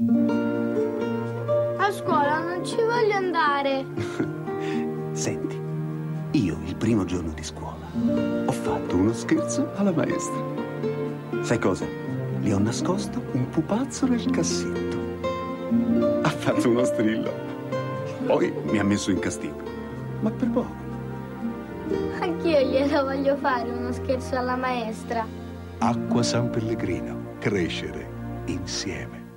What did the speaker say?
A scuola non ci voglio andare. Senti, io il primo giorno di scuola ho fatto uno scherzo alla maestra. Sai cosa? Le ho nascosto un pupazzo nel cassetto. Ha fatto uno strillo. Poi mi ha messo in castigo. Ma per poco. Anch'io glielo voglio fare uno scherzo alla maestra. Acqua San Pellegrino. Crescere insieme.